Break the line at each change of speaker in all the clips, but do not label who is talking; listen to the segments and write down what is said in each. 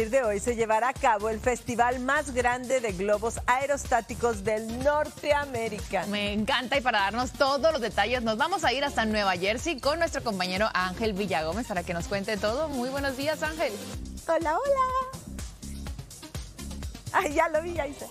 partir de hoy se llevará a cabo el festival más grande de globos aerostáticos del Norteamérica.
Me encanta y para darnos todos los detalles nos vamos a ir hasta Nueva Jersey con nuestro compañero Ángel Villagómez para que nos cuente todo. Muy buenos días Ángel.
Hola, hola. Ay, ya lo vi, ahí está.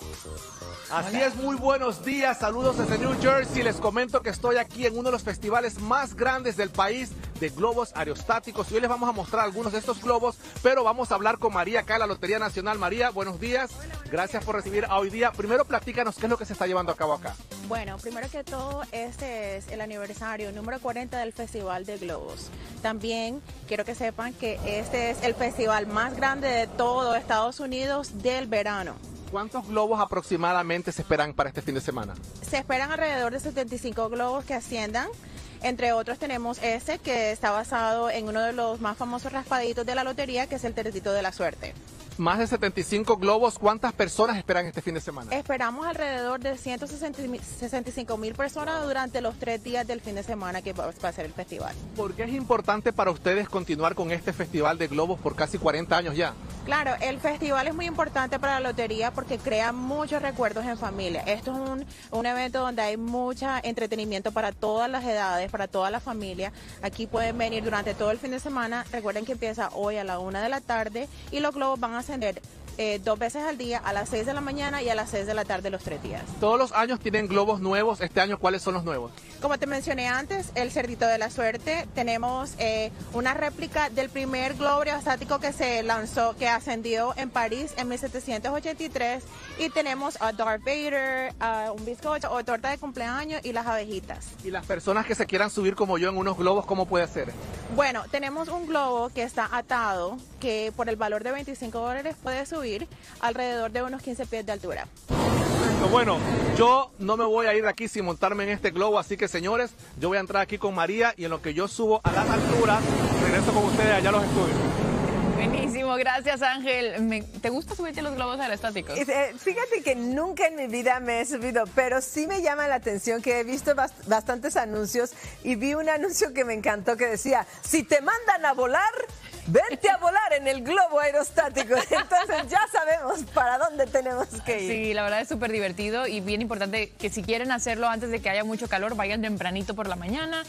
Así es, muy buenos días, saludos desde New Jersey. Les comento que estoy aquí en uno de los festivales más grandes del país de globos aerostáticos y hoy les vamos a mostrar algunos de estos globos, pero vamos a hablar con María acá de la Lotería Nacional. María, buenos días, gracias por recibir a hoy día. Primero platícanos qué es lo que se está llevando a cabo acá.
Bueno, primero que todo, este es el aniversario número 40 del Festival de Globos. También quiero que sepan que este es el festival más grande de todo Estados Unidos del verano.
¿Cuántos globos aproximadamente se esperan para este fin de semana?
Se esperan alrededor de 75 globos que asciendan. Entre otros tenemos ese que está basado en uno de los más famosos raspaditos de la lotería, que es el Teretito de la Suerte
más de 75 globos. ¿Cuántas personas esperan este fin de semana?
Esperamos alrededor de 165 mil personas durante los tres días del fin de semana que va a ser el festival.
¿Por qué es importante para ustedes continuar con este festival de globos por casi 40 años ya?
Claro, el festival es muy importante para la lotería porque crea muchos recuerdos en familia. Esto es un, un evento donde hay mucho entretenimiento para todas las edades, para toda la familia. Aquí pueden venir durante todo el fin de semana. Recuerden que empieza hoy a la una de la tarde y los globos van a ascender eh, dos veces al día, a las 6 de la mañana y a las 6 de la tarde los tres días.
Todos los años tienen globos nuevos. Este año, ¿cuáles son los nuevos?
Como te mencioné antes, el Cerdito de la Suerte. Tenemos eh, una réplica del primer globo aerostático que se lanzó, que ascendió en París en 1783. Y tenemos a Darth Vader, a un bizcocho o torta de cumpleaños y las abejitas.
¿Y las personas que se quieran subir como yo en unos globos, cómo puede ser?
Bueno, tenemos un globo que está atado, que por el valor de 25 dólares puede subir alrededor de unos 15 pies de altura.
Bueno, yo no me voy a ir de aquí sin montarme en este globo, así que señores, yo voy a entrar aquí con María y en lo que yo subo a las alturas, regreso con ustedes allá a los estudios.
Buenísimo, gracias Ángel. ¿Te gusta subirte los globos aerostáticos?
Eh, fíjate que nunca en mi vida me he subido, pero sí me llama la atención que he visto bastantes anuncios y vi un anuncio que me encantó que decía, si te mandan a volar, vente a volar en el globo aerostático. Entonces ya sabemos para dónde tenemos que ir.
Sí, la verdad es súper divertido y bien importante que si quieren hacerlo antes de que haya mucho calor, vayan tempranito por la mañana.